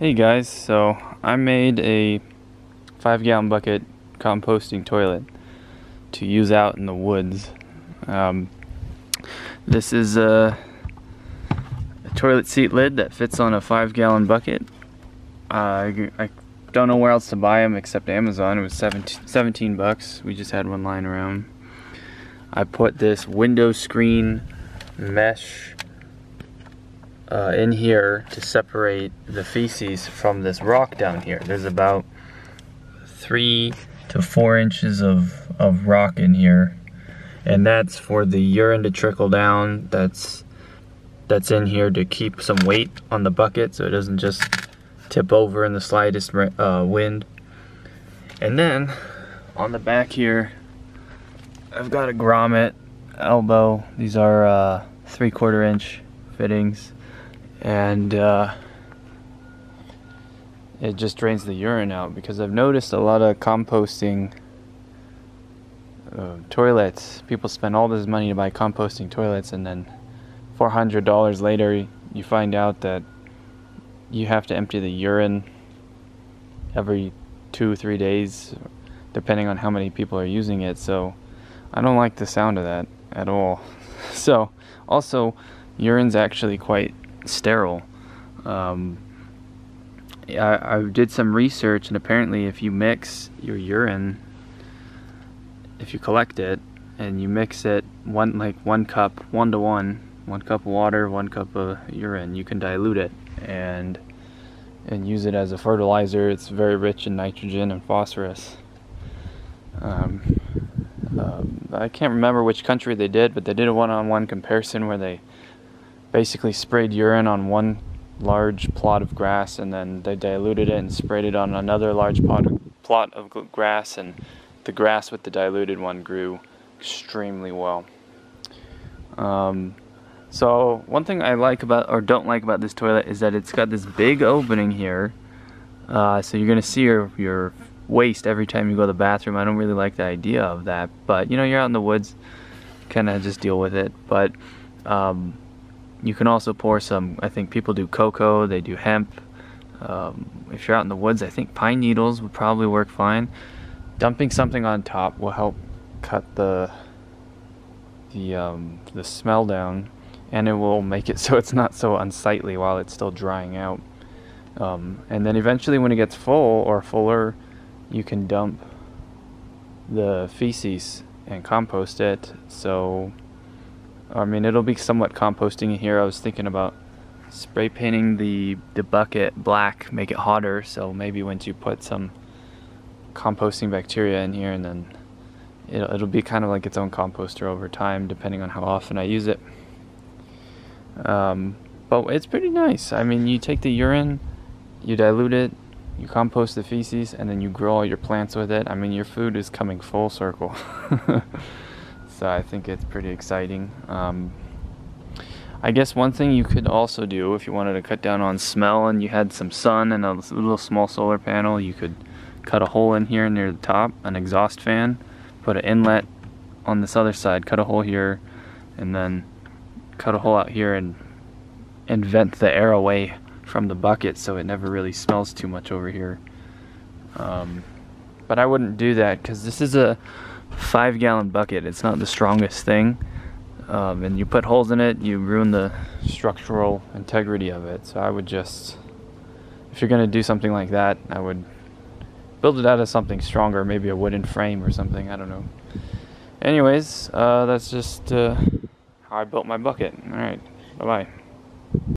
Hey guys, so I made a five gallon bucket composting toilet to use out in the woods. Um, this is a, a, toilet seat lid that fits on a five gallon bucket. Uh, I, I, don't know where else to buy them except Amazon. It was 17, 17 bucks. We just had one lying around. I put this window screen mesh uh, in here to separate the feces from this rock down here. There's about three to four inches of, of rock in here. And that's for the urine to trickle down. That's that's in here to keep some weight on the bucket so it doesn't just tip over in the slightest uh, wind. And then on the back here, I've got a grommet elbow. These are uh, three quarter inch fittings and uh, it just drains the urine out because I've noticed a lot of composting uh, toilets. People spend all this money to buy composting toilets, and then $400 later, you find out that you have to empty the urine every two or three days, depending on how many people are using it. So I don't like the sound of that at all. So also, urine's actually quite sterile. Um, I, I did some research, and apparently, if you mix your urine, if you collect it and you mix it one like one cup, one to one, one cup of water, one cup of urine, you can dilute it and and use it as a fertilizer. It's very rich in nitrogen and phosphorus. Um, um, I can't remember which country they did, but they did a one-on-one comparison where they basically sprayed urine on one large plot of grass and then they diluted it and sprayed it on another large plot of, grass and the grass with the diluted one grew extremely well. Um, so one thing I like about or don't like about this toilet is that it's got this big opening here. Uh, so you're gonna see your your waste every time you go to the bathroom. I don't really like the idea of that, but you know you're out in the woods, kind of just deal with it. But um, you can also pour some, I think people do cocoa, they do hemp. Um, if you're out in the woods, I think pine needles would probably work fine. Dumping something on top will help cut the the um, the smell down, and it will make it so it's not so unsightly while it's still drying out. Um, and then eventually, when it gets full or fuller, you can dump the feces and compost it. So I mean, it'll be somewhat composting in here. I was thinking about spray painting the, the bucket black, make it hotter. So maybe once you put some composting bacteria in here and then it'll, it'll be kind of like its own composter over time, depending on how often I use it. Um, but it's pretty nice. I mean, you take the urine, you dilute it, you compost the feces, and then you grow all your plants with it. I mean, your food is coming full circle. so I think it's pretty exciting. Um, I guess one thing you could also do if you wanted to cut down on smell and you had some sun and a little small solar panel, you could cut a hole in here near the top, an exhaust fan, put an inlet on this other side, cut a hole here, and then cut a hole out here and and vent the air away from the bucket so it never really smells too much over here. Um, but I wouldn't do that because this is a five gallon bucket. It's not the strongest thing. Um, and you put holes in it, you ruin the structural integrity of it. So I would just, if you're going to do something like that, I would build it out of something stronger, maybe a wooden frame or something. I don't know. Anyways, uh, that's just uh, how I built my bucket. All right, bye bye.